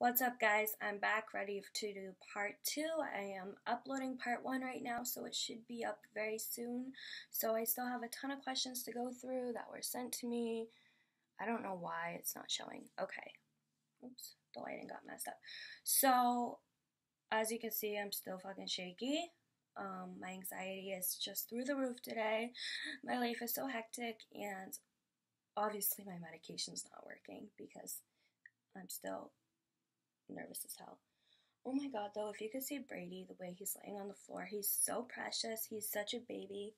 What's up, guys? I'm back ready to do part two. I am uploading part one right now, so it should be up very soon. So, I still have a ton of questions to go through that were sent to me. I don't know why it's not showing. Okay. Oops, the lighting got messed up. So, as you can see, I'm still fucking shaky. Um, my anxiety is just through the roof today. My life is so hectic, and obviously, my medication's not working because I'm still nervous as hell. Oh my god, though, if you could see Brady the way he's laying on the floor, he's so precious. He's such a baby.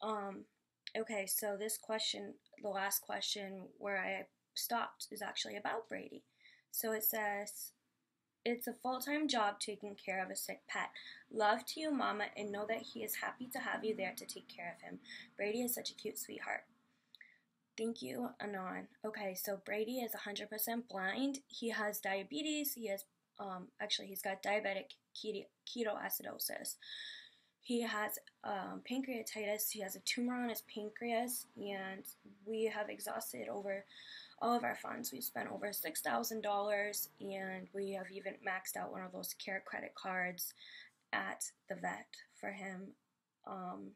Um, okay, so this question, the last question where I stopped, is actually about Brady. So it says, It's a full time job taking care of a sick pet. Love to you, Mama, and know that he is happy to have you there to take care of him. Brady is such a cute sweetheart. Thank you, Anon. Okay, so Brady is 100% blind. He has diabetes. He has, um, actually, he's got diabetic ketoacidosis. He has um, pancreatitis. He has a tumor on his pancreas, and we have exhausted over all of our funds. We've spent over $6,000, and we have even maxed out one of those care credit cards at the vet for him. Um,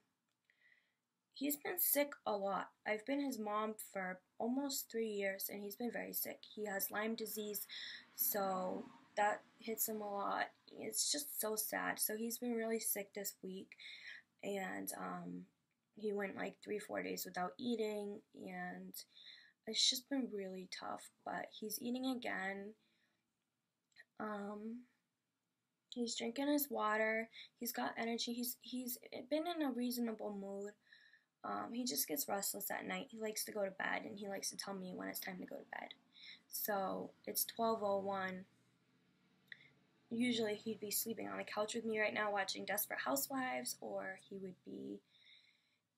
he's been sick a lot. I've been his mom for almost three years, and he's been very sick. He has Lyme disease, so that hits him a lot. It's just so sad. So he's been really sick this week, and um, he went like three, four days without eating, and it's just been really tough. But he's eating again. Um, he's drinking his water. He's got energy. He's he's been in a reasonable mood. Um, he just gets restless at night. He likes to go to bed, and he likes to tell me when it's time to go to bed. So it's 12:01. Usually he'd be sleeping on the couch with me right now, watching Desperate Housewives, or he would be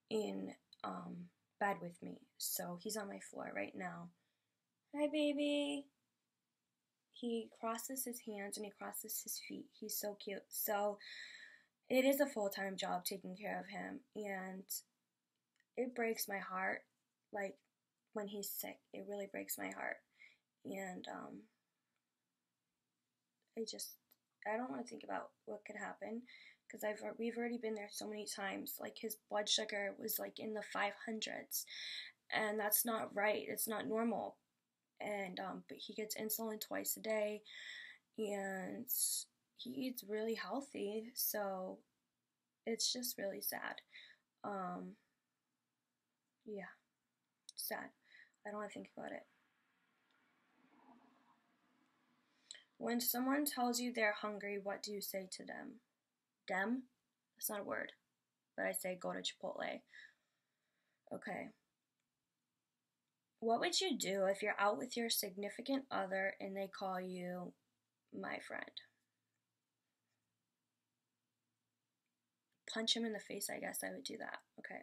in um, bed with me. So he's on my floor right now. Hi, baby. He crosses his hands and he crosses his feet. He's so cute. So it is a full time job taking care of him, and it breaks my heart. Like when he's sick, it really breaks my heart. And um, I just I don't want to think about what could happen because I've we've already been there so many times. Like his blood sugar was like in the 500s, and that's not right. It's not normal. And um, but he gets insulin twice a day, and he eats really healthy. So it's just really sad. Um, yeah, sad. I don't want to think about it. When someone tells you they're hungry, what do you say to them? Dem? That's not a word, but I say go to Chipotle. Okay. What would you do if you're out with your significant other and they call you my friend? Punch him in the face, I guess I would do that. Okay.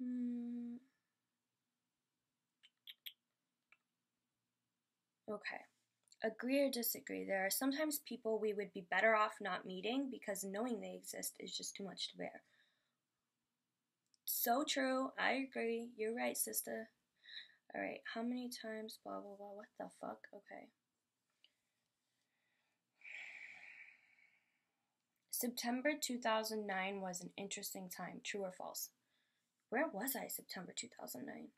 Hmm. Okay. Agree or disagree? There are sometimes people we would be better off not meeting because knowing they exist is just too much to bear. So true. I agree. You're right, sister. Alright, how many times? Blah, blah, blah. What the fuck? Okay. September 2009 was an interesting time. True or false? Where was I September 2009?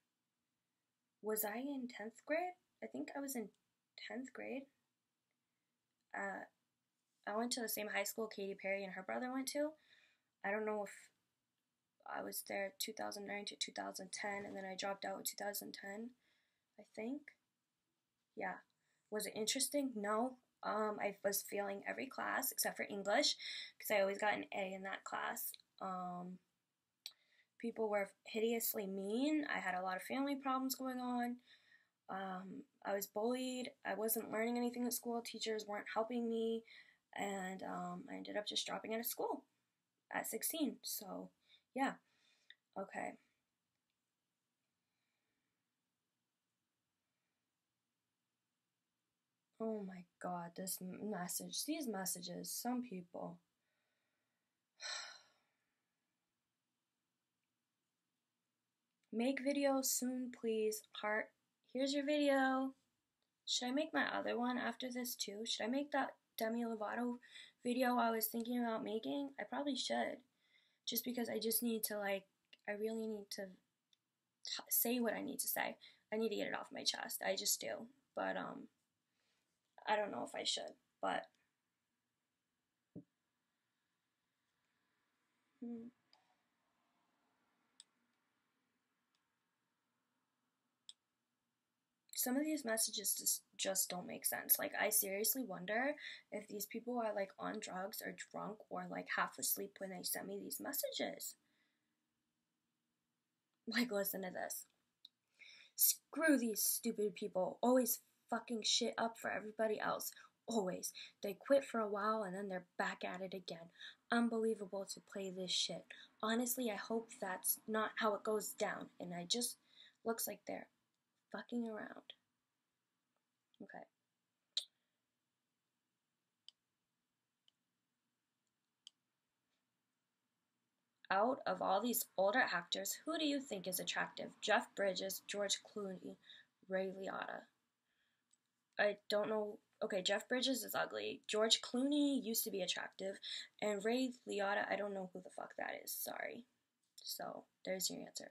Was I in 10th grade? I think I was in 10th grade. Uh, I went to the same high school Katy Perry and her brother went to. I don't know if I was there 2009 to 2010 and then I dropped out in 2010, I think. Yeah. Was it interesting? No. Um, I was failing every class except for English because I always got an A in that class. Um, people were hideously mean. I had a lot of family problems going on. Um, I was bullied. I wasn't learning anything at school. Teachers weren't helping me. And um, I ended up just dropping out of school at 16. So, yeah. Okay. Oh my god, this message, these messages, some people. Make video soon, please. Heart, here's your video. Should I make my other one after this too? Should I make that Demi Lovato video I was thinking about making? I probably should. Just because I just need to, like, I really need to say what I need to say. I need to get it off my chest. I just do. But, um, I don't know if I should. But, hmm. Some of these messages just just don't make sense. Like I seriously wonder if these people are like on drugs or drunk or like half asleep when they send me these messages. Like listen to this. Screw these stupid people. Always fucking shit up for everybody else. Always. They quit for a while and then they're back at it again. Unbelievable to play this shit. Honestly, I hope that's not how it goes down. And I just looks like they're fucking around. Okay. Out of all these older actors, who do you think is attractive? Jeff Bridges, George Clooney, Ray Liotta. I don't know. Okay, Jeff Bridges is ugly. George Clooney used to be attractive. And Ray Liotta, I don't know who the fuck that is. Sorry. So, there's your answer.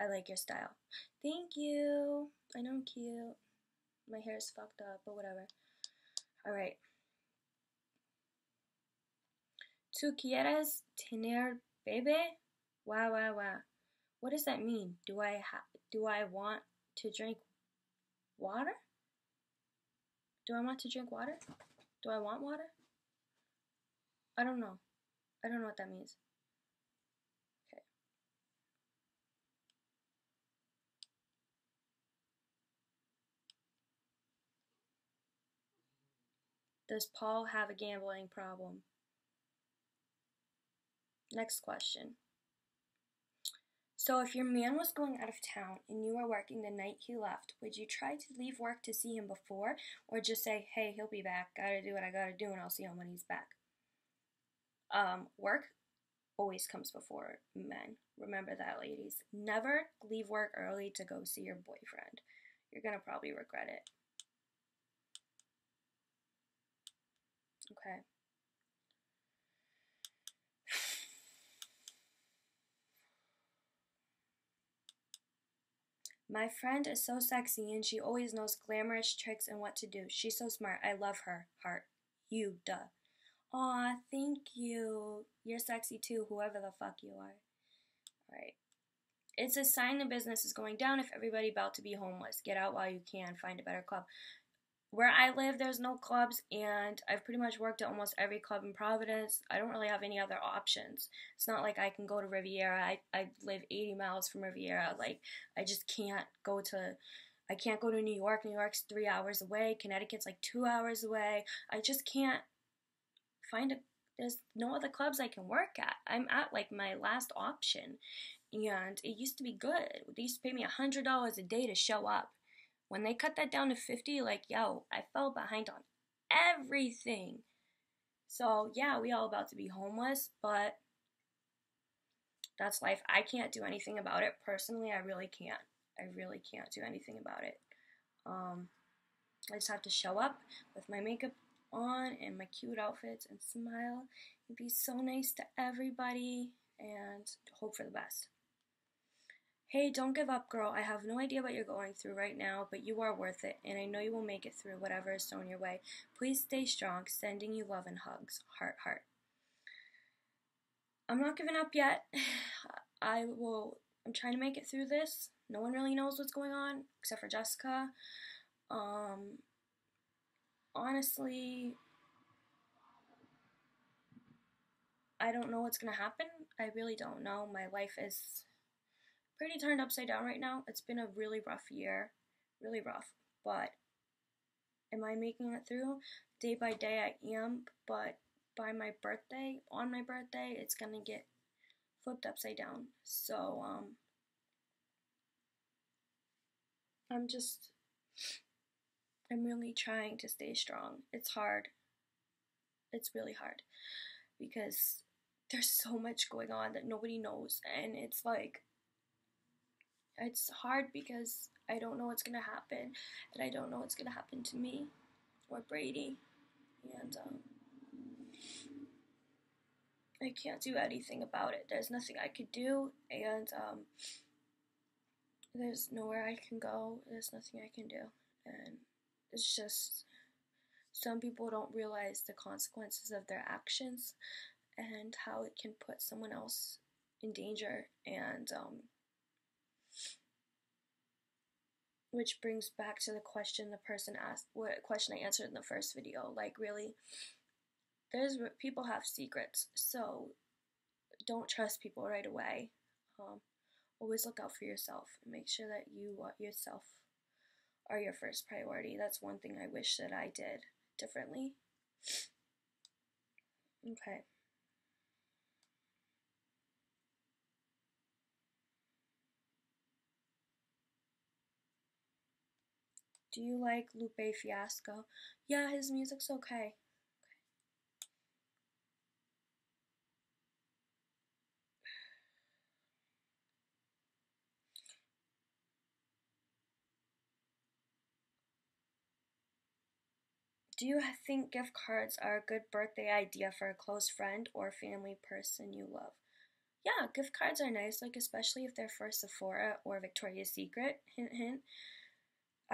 I like your style. Thank you. I know I'm cute. My hair is fucked up, but whatever. Alright. ¿Tú quieres tener bebé? Wow, wow, wow. What does that mean? Do I ha- do I want to drink water? Do I want to drink water? Do I want water? I don't know. I don't know what that means. Does Paul have a gambling problem? Next question. So, if your man was going out of town and you were working the night he left, would you try to leave work to see him before, or just say, hey, he'll be back, gotta do what I gotta do, and I'll see him when he's back? Um, work always comes before men. Remember that, ladies. Never leave work early to go see your boyfriend. You're gonna probably regret it. Okay. My friend is so sexy and she always knows glamorous tricks and what to do. She's so smart. I love her. Heart. You, duh. Aw, thank you. You're sexy too, whoever the fuck you are. Alright. It's a sign the business is going down if everybody about to be homeless. Get out while you can. Find a better club where I live, there's no clubs, and I've pretty much worked at almost every club in Providence. I don't really have any other options. It's not like I can go to Riviera. I, I live 80 miles from Riviera. Like, I just can't go to, I can't go to New York. New York's three hours away. Connecticut's like two hours away. I just can't find a, there's no other clubs I can work at. I'm at like my last option, and it used to be good. They used to pay me $100 a day to show up when they cut that down to 50, like, yo, I fell behind on everything. So, yeah, we all about to be homeless, but that's life. I can't do anything about it. Personally, I really can't. I really can't do anything about it. Um, I just have to show up with my makeup on and my cute outfits and smile and be so nice to everybody and hope for the best. Hey, don't give up, girl. I have no idea what you're going through right now, but you are worth it, and I know you will make it through whatever is thrown your way. Please stay strong. Sending you love and hugs. Heart, heart. I'm not giving up yet. I will. I'm trying to make it through this. No one really knows what's going on except for Jessica. Um, honestly, I don't know what's gonna happen. I really don't know. My life is pretty turned upside down right now. It's been a really rough year, really rough. But am I making it through? Day by day, I am. But by my birthday, on my birthday, it's gonna get flipped upside down. So, um, I'm just, I'm really trying to stay strong. It's hard. It's really hard because there's so much going on that nobody knows, and it's like, it's hard because I don't know what's gonna happen, and I don't know what's gonna happen to me or Brady, and um, I can't do anything about it. There's nothing I could do, and um, there's nowhere I can go. There's nothing I can do, and it's just some people don't realize the consequences of their actions and how it can put someone else in danger and um, which brings back to the question the person asked what question i answered in the first video like really there's people have secrets so don't trust people right away um, always look out for yourself and make sure that you uh, yourself are your first priority that's one thing i wish that i did differently. Okay Do you like Lupe Fiasco? Yeah, his music's okay. Do you think gift cards are a good birthday idea for a close friend or family person you love? Yeah, gift cards are nice, like especially if they're for Sephora or Victoria's Secret. Hint, hint.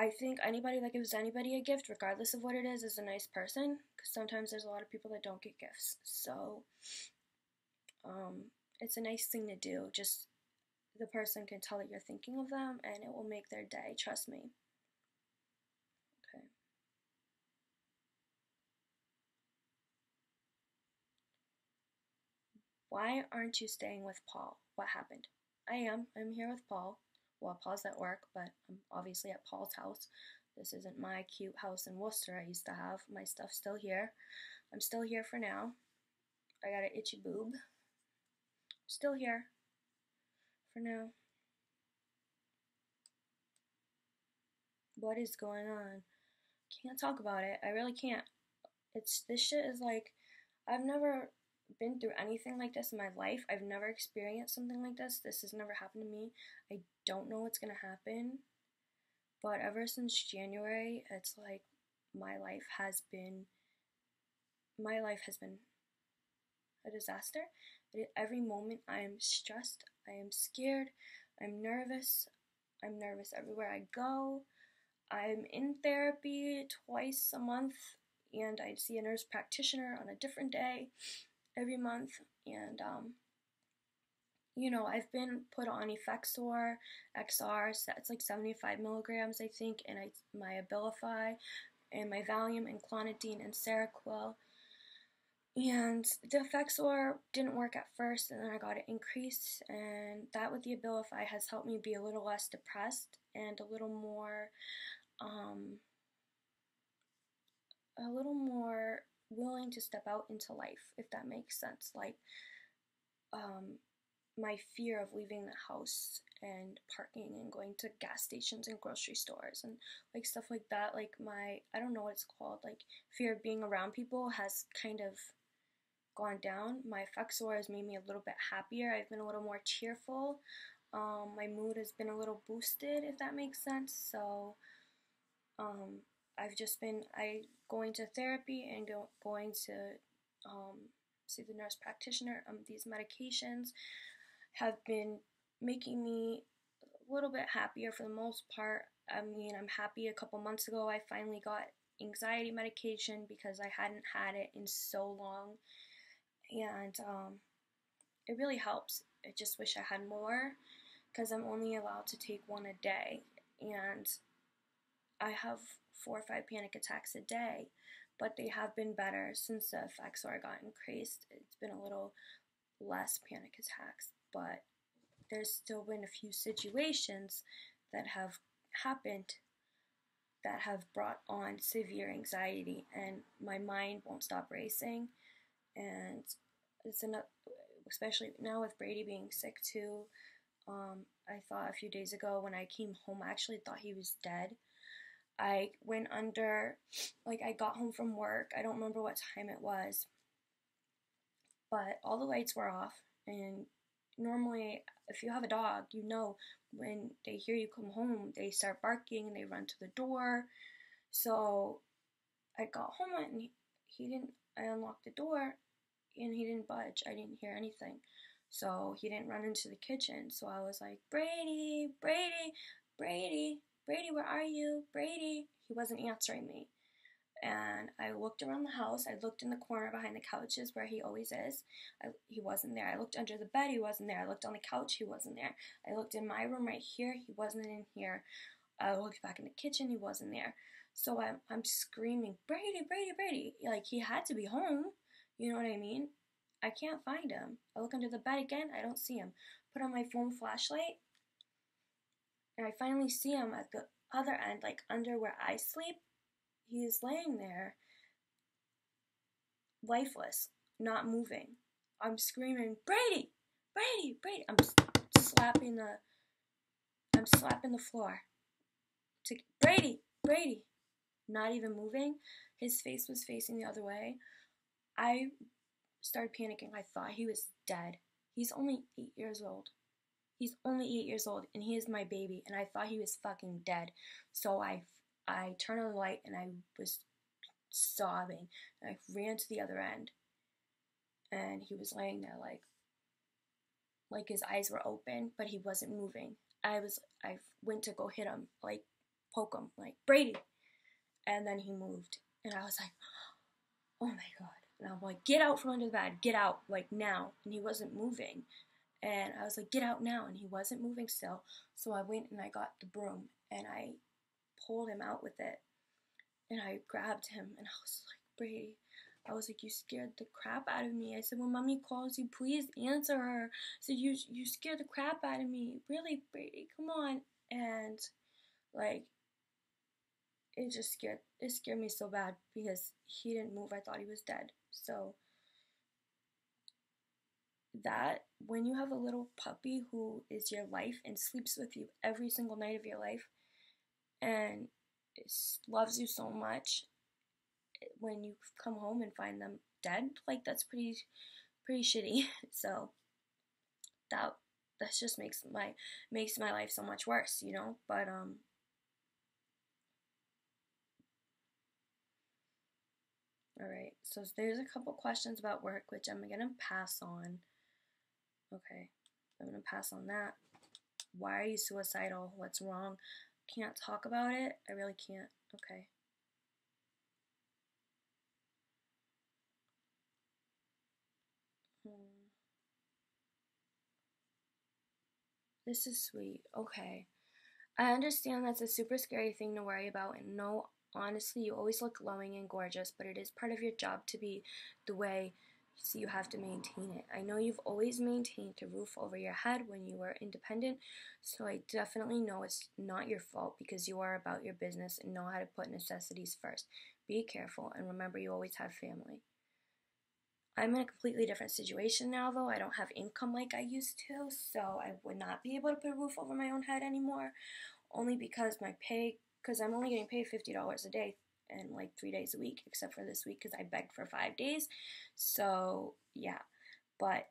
I think anybody that gives anybody a gift, regardless of what it is, is a nice person. Because sometimes there's a lot of people that don't get gifts. So, um, it's a nice thing to do. Just the person can tell that you're thinking of them, and it will make their day. Trust me. Okay. Why aren't you staying with Paul? What happened? I am. I'm here with Paul well, Paul's at work, but I'm obviously at Paul's house. This isn't my cute house in Worcester I used to have. My stuff's still here. I'm still here for now. I got an itchy boob. Still here for now. What is going on? Can't talk about it. I really can't. It's this shit is like I've never been through anything like this in my life. I've never experienced something like this. This has never happened to me. I don't know what's going to happen. But ever since January, it's like my life has been my life has been a disaster. Every moment I am stressed, I am scared, I'm nervous. I'm nervous everywhere I go. I'm in therapy twice a month and I see a nurse practitioner on a different day every month, and um, you know, I've been put on Effexor XR. It's like 75 milligrams, I think, and I my Abilify, and my Valium and Clonidine and Seroquel. And the Effexor didn't work at first, and then I got it increased, and that with the Abilify has helped me be a little less depressed and a little more, um, a little more willing to step out into life, if that makes sense. Like, um, my fear of leaving the house and parking and going to gas stations and grocery stores and like stuff like that like my i don't know what it's called like fear of being around people has kind of gone down. My Effexor has made me a little bit happier. I've been a little more cheerful. Um, my mood has been a little boosted if that makes sense. So um, I've just been I going to therapy and go, going to um, see the nurse practitioner. Um, these medications have been making me a little bit happier for the most part. I mean, I'm happy. A couple months ago, I finally got anxiety medication because I hadn't had it in so long, and um, it really helps. I just wish I had more because I'm only allowed to take one a day, and I have four or five panic attacks a day, but they have been better since the Effexor got increased. It's been a little less panic attacks, but there's still been a few situations that have happened that have brought on severe anxiety, and my mind won't stop racing. And it's enough, especially now with Brady being sick too. Um, I thought a few days ago when I came home, I actually thought he was dead I went under, like, I got home from work. I don't remember what time it was, but all the lights were off, and normally, if you have a dog, you know when they hear you come home, they start barking and they run to the door. So I got home and he, didn't, I unlocked the door and he didn't budge. I didn't hear anything. So he didn't run into the kitchen. So I was like, Brady, Brady, Brady, Brady, where are you? Brady. He wasn't answering me. And I looked around the house. I looked in the corner behind the couches where he always is. I, he wasn't there. I looked under the bed. He wasn't there. I looked on the couch. He wasn't there. I looked in my room right here. He wasn't in here. I looked back in the kitchen. He wasn't there. So I'm, I'm screaming, Brady, Brady, Brady. Like he had to be home. You know what I mean? I can't find him. I look under the bed again. I don't see him. Put on my phone flashlight. And I finally see him at the other end, like under where I sleep he's laying there, lifeless, not moving. I'm screaming, Brady, Brady, Brady. I'm slapping the, I'm slapping the floor. To Brady, Brady, not even moving. His face was facing the other way. I started panicking. I thought he was dead. He's only eight years old. He's only eight years old, and he is my baby, and I thought he was fucking dead. So I I turned on the light and I was sobbing. And I ran to the other end, and he was laying there like, like his eyes were open, but he wasn't moving. I was, I went to go hit him, like poke him, like Brady, and then he moved, and I was like, oh my god. And I'm like, get out from under the bed, get out, like now. And he wasn't moving. And I was like, get out now. And he wasn't moving still. So I went and I got the broom and I pulled him out with it. And I grabbed him and I was like, Brady, I was like, you scared the crap out of me. I said, when mommy calls you, please answer her. I said, you, you scared the crap out of me. Really, Brady, come on. And like, it just scared, it scared me so bad because he didn't move. I thought he was dead. So that when you have a little puppy who is your life and sleeps with you every single night of your life, and loves you so much when you come home and find them dead like that's pretty pretty shitty. So that that just makes my makes my life so much worse you know? But um all right. So there's a couple questions about work which i'm gonna pass on okay i'm gonna pass on that why are you suicidal what's wrong can't talk about it. I really can't. Okay. Hmm. This is sweet. Okay. I understand that's a super scary thing to worry about, and no, honestly, you always look glowing and gorgeous, but it is part of your job to be the way so you have to maintain it. I know you've always maintained a roof over your head when you were independent, so I definitely know it's not your fault because you are about your business and know how to put necessities first. Be careful and remember you always have family. I'm in a completely different situation now, though. I don't have income like I used to, so I would not be able to put a roof over my own head anymore, only because my pay, because I'm only getting paid $50 a day and like three days a week, except for this week because I begged for five days. So yeah, but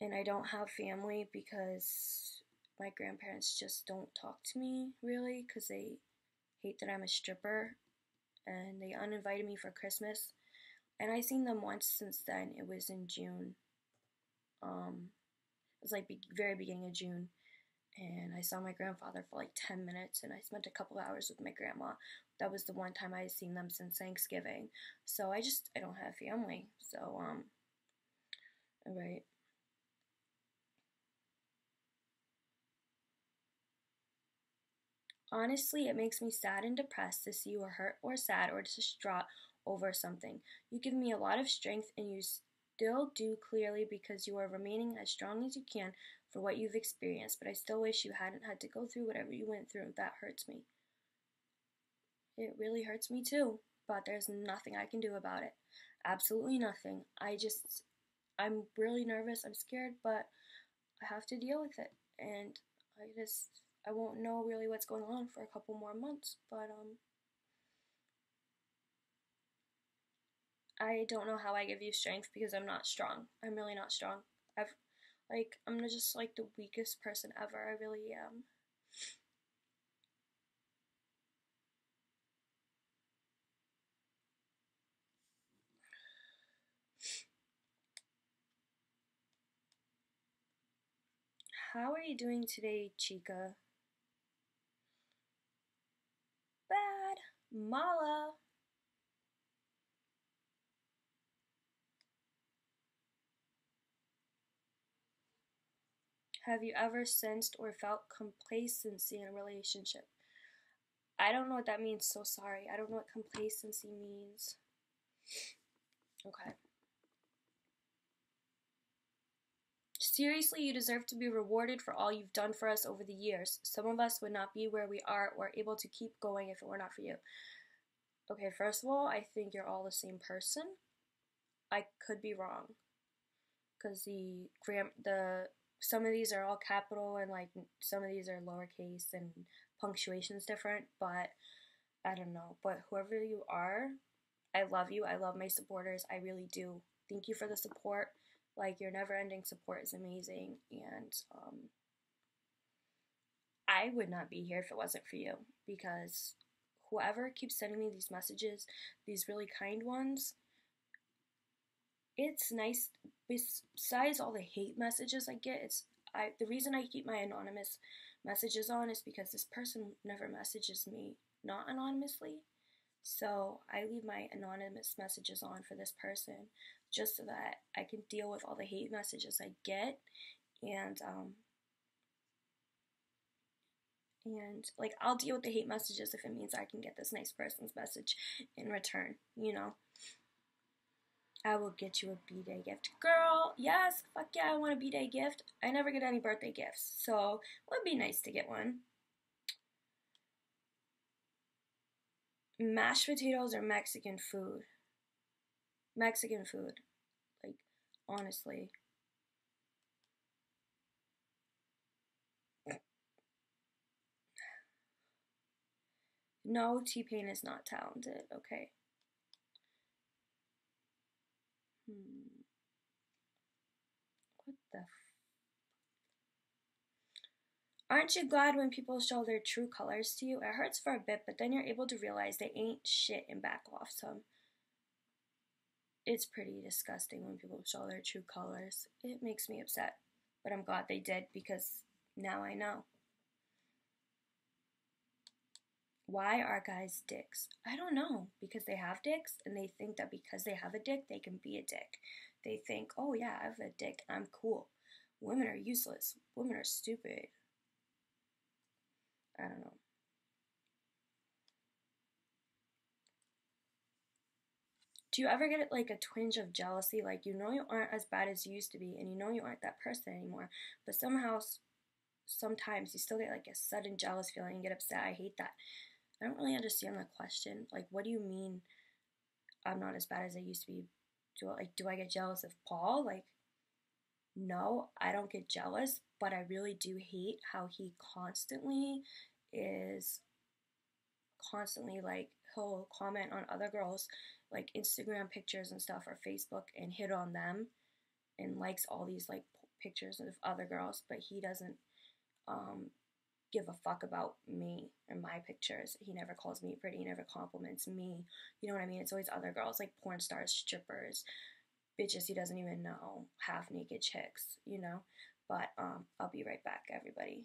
and I don't have family because my grandparents just don't talk to me really because they hate that I'm a stripper and they uninvited me for Christmas. And I seen them once since then. It was in June. Um, it was like be- very beginning of June and I saw my grandfather for like 10 minutes and I spent a couple hours with my grandma. That was the one time I had seen them since Thanksgiving. So I just I don't have family. So um all right. Honestly, it makes me sad and depressed to see you are hurt or sad or distraught over something. You give me a lot of strength and you still do clearly because you are remaining as strong as you can for what you've experienced, but I still wish you hadn't had to go through whatever you went through. That hurts me. It really hurts me too, but there's nothing I can do about it. Absolutely nothing. I just, I'm really nervous, I'm scared, but I have to deal with it. And I just, I won't know really what's going on for a couple more months, but, um, I don't know how I give you strength because I'm not strong. I'm really not strong. I've Like, I'm just like the weakest person ever. I really am. How are you doing today, Chica? Bad. Mala. Have you ever sensed or felt complacency in a relationship? I don't know what that means, so sorry. I don't know what complacency means. Okay. Seriously, you deserve to be rewarded for all you've done for us over the years. Some of us would not be where we are or able to keep going if it were not for you. Okay, first of all, I think you're all the same person. I could be wrong. Because the gram the some of these are all capital and like some of these are lowercase and punctuation's different, but I don't know. But whoever you are, I love you. I love my supporters. I really do. Thank you for the support. Like your never-ending support is amazing, and um, I would not be here if it wasn't for you. Because whoever keeps sending me these messages, these really kind ones, it's nice. Besides all the hate messages I get, it's I. The reason I keep my anonymous messages on is because this person never messages me not anonymously. So I leave my anonymous messages on for this person just so that I can deal with all the hate messages I get and um and like I'll deal with the hate messages if it means I can get this nice person's message in return, you know. I will get you a B-Day gift. Girl, yes, fuck yeah, I want a B-Day gift. I never get any birthday gifts, so it would be nice to get one. Mashed potatoes are Mexican food? Mexican food. Like, honestly. No, T-Pain is not talented, okay. Hmm. What the Aren't you glad when people show their true colors to you? It hurts for a bit, but then you're able to realize they ain't shit and back off some. It's pretty disgusting when people show their true colors. It makes me upset, but I'm glad they did because now I know. Why are guys dicks? I don't know. Because they have dicks and they think that because they have a dick, they can be a dick. They think, oh yeah, I have a dick, I'm cool. Women are useless. Women are stupid. I don't know. Do you ever get like a twinge of jealousy? Like you know you aren't as bad as you used to be, and you know you aren't that person anymore, but somehow, sometimes you still get like a sudden jealous feeling and get upset. I hate that. I don't really understand the question. Like, what do you mean? I'm not as bad as I used to be. Do I, like do I get jealous of Paul? Like, no, I don't get jealous, but I really do hate how he constantly is constantly like he'll comment on other girls like Instagram pictures and stuff or Facebook and hit on them and likes all these like pictures of other girls, but he doesn't um, give a fuck about me and my pictures. He never calls me pretty, he never compliments me. You know what I mean? It's always other girls like porn stars, strippers, bitches he doesn't even know, half naked chicks, you know? But um, I'll be right back, everybody.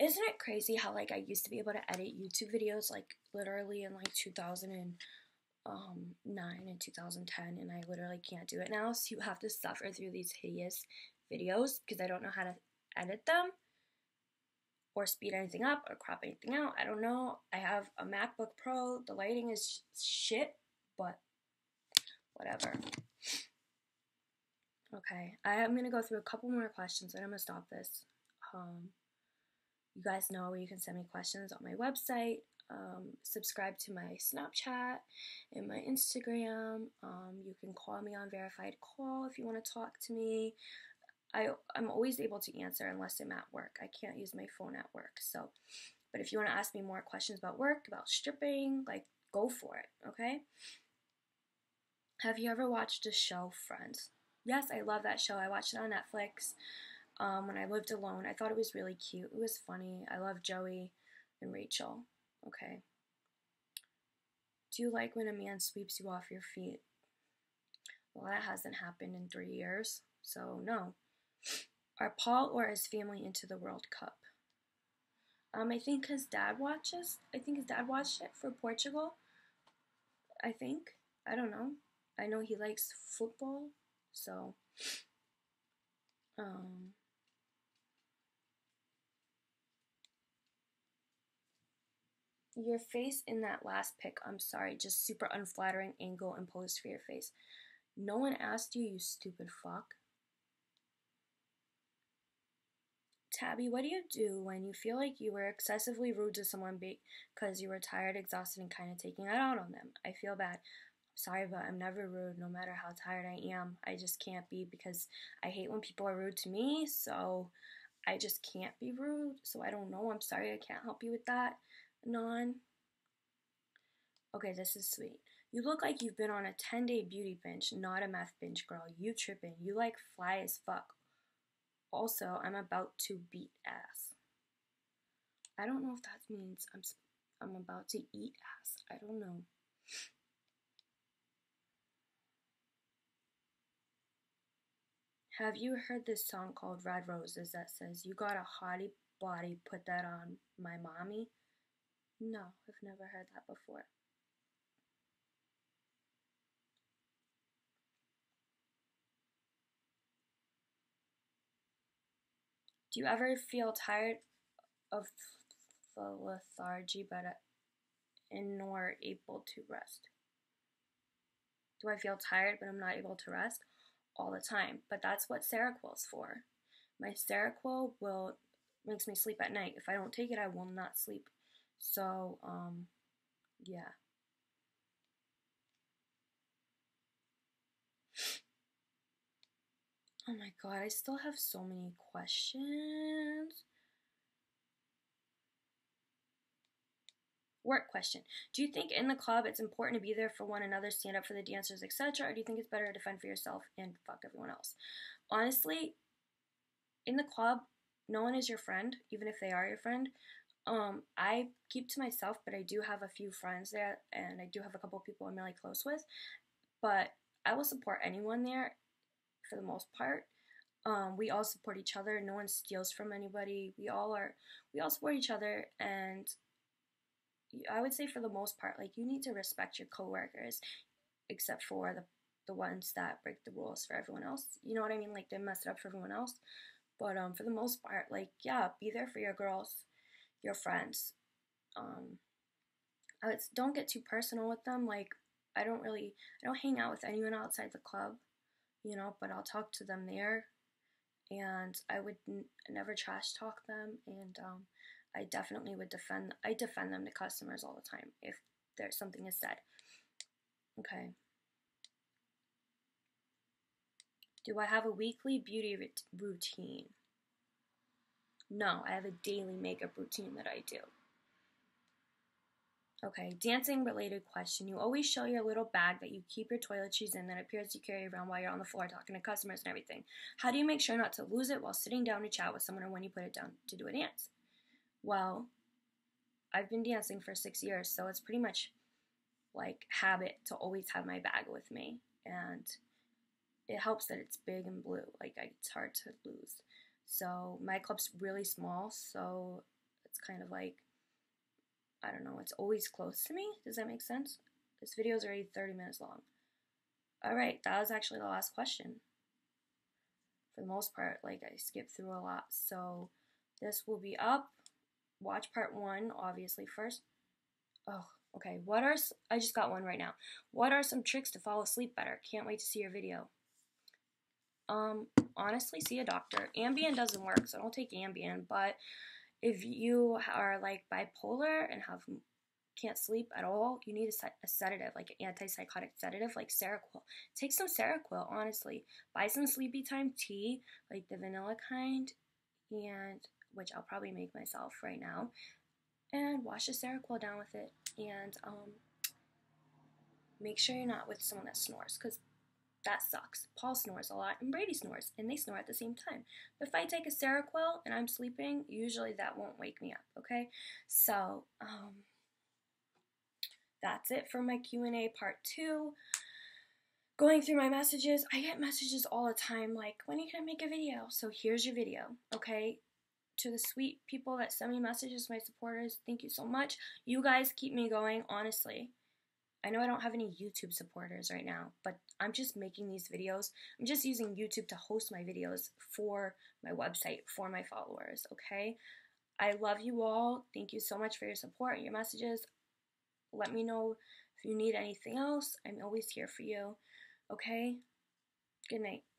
Isn't it crazy how like I used to be able to edit YouTube videos like literally in like 2009 um, and 2010 and I literally can't do it now so you have to suffer through these hideous videos because I don't know how to edit them or speed anything up or crop anything out. I don't know. I have a MacBook Pro. The lighting is shit, but whatever. Okay, I am gonna go through a couple more questions and I'm gonna stop this. Um, you guys know where you can send me questions on my website. um, subscribe to my Snapchat and my Instagram. Um, you can call me on verified call if you want to talk to me. I, I'm always able to answer unless I'm at work. I can't use my phone at work. So, but if you want to ask me more questions about work, about stripping, like go for it, okay? Have you ever watched the show Friends? Yes, I love that show. I watched it on Netflix um, when I lived alone. I thought it was really cute. It was funny. I love Joey and Rachel. Okay. Do you like when a man sweeps you off your feet? Well, that hasn't happened in three years, so no. Are Paul or his family into the World Cup? Um, I think his dad watches. I think his dad watched it for Portugal. I think. I don't know. I know he likes football, so um your face in that last pic, I'm sorry, just super unflattering angle and pose for your face. No one asked you, you stupid fuck. Tabby, what do you do when you feel like you were excessively rude to someone because you were tired, exhausted, and kind of taking it out on them? I feel bad. Sorry, but I'm never rude no matter how tired I am. I just can't be because I hate when people are rude to me, so I just can't be rude. So I don't know. I'm sorry I can't help you with that. Non. Okay, this is sweet. You look like you've been on a 10 day beauty binge, not a meth binge, girl. You tripping. You like fly as fuck. Also, I'm about to beat ass. I don't know if that means I'm I'm about to eat ass. I don't know. Have you heard this song called Red Roses that says, You got a hottie body, put that on my mommy? No, I've never heard that before. Do you ever feel tired of the lethargy but uh, and nor able to rest? Do I feel tired but I'm not able to rest? All the time. But that's what Seroquel is for. My Seroquel will makes me sleep at night. If I don't take it, I will not sleep. So, um, yeah. Oh my god, I still have so many questions. Work question. Do you think in the club it's important to be there for one another, stand up for the dancers, etc., or do you think it's better to defend for yourself and fuck everyone else? Honestly, in the club, no one is your friend, even if they are your friend. Um, I keep to myself, but I do have a few friends there, and I do have a couple of people I'm really close with. But I will support anyone there for the most part. Um, we all support each other. No one steals from anybody. We all are. We all support each other, and I would say for the most part, like you need to respect your coworkers, except for the the ones that break the rules for everyone else. You know what I mean? Like they mess it up for everyone else. But um, for the most part, like yeah, be there for your girls your friends. Um, I don't get too personal with them. Like I don't really I don't hang out with anyone outside the club, you know. But I'll talk to them there, and I would n- never trash talk them. And um, I definitely would defend. I defend them to customers all the time if there's something is said. Okay. Do I have a weekly beauty routine? No, I have a daily makeup routine that I do. Okay, dancing related question. You always show your little bag that you keep your toiletries in that appears you carry around while you're on the floor talking to customers and everything. How do you make sure not to lose it while sitting down to chat with someone or when you put it down to do a dance? Well, I've been dancing for six years, so it's pretty much like habit to always have my bag with me. And it helps that it's big and blue. Like, it's hard to lose. So my club's really small, so it's kind of like, I don't know, it's always close to me. Does that make sense? This video is already 30 minutes long. Alright, that was actually the last question. For the most part, like I skipped through a lot. So this will be up. Watch part one, obviously, first. Oh, okay. What are, I just got one right now. What are some tricks to fall asleep better? Can't wait to see your video. Um, honestly, see a doctor. Ambien doesn't work, so don't take Ambien. But if you are like bipolar and have can't sleep at all, you need a, a sedative, like an antipsychotic sedative, like Seroquel. Take some Seroquel, honestly. Buy some sleepy time tea, like the vanilla kind, and which I'll probably make myself right now, and wash the Seroquel down with it, and um, make sure you're not with someone that snores, because that sucks. Paul snores a lot and Brady snores, and they snore at the same time. But if I take a Seroquel and I'm sleeping, usually that won't wake me up, okay? So, um, that's it for my Q&A part 2. Going through my messages, I get messages all the time like, when are you going to make a video? So here's your video, okay? To the sweet people that send me messages, my supporters, thank you so much. You guys keep me going, honestly. I know I don't have any YouTube supporters right now, but I'm just making these videos. I'm just using YouTube to host my videos for my website, for my followers, okay? I love you all. Thank you so much for your support and your messages. Let me know if you need anything else. I'm always here for you, okay? Good night.